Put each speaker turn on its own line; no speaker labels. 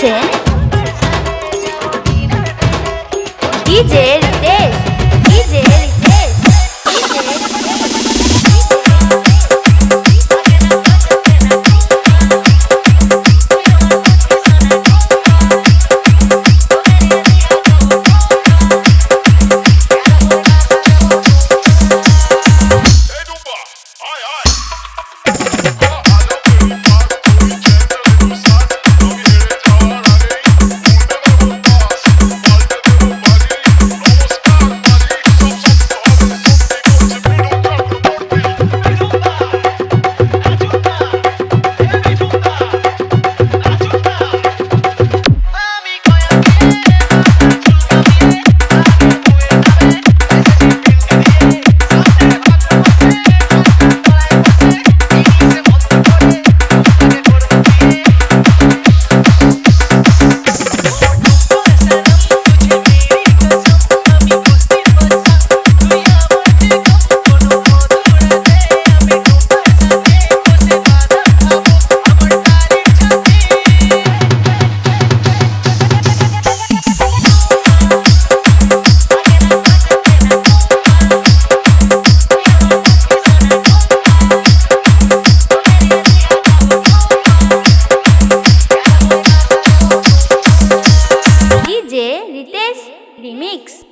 છે. DJ Thanks.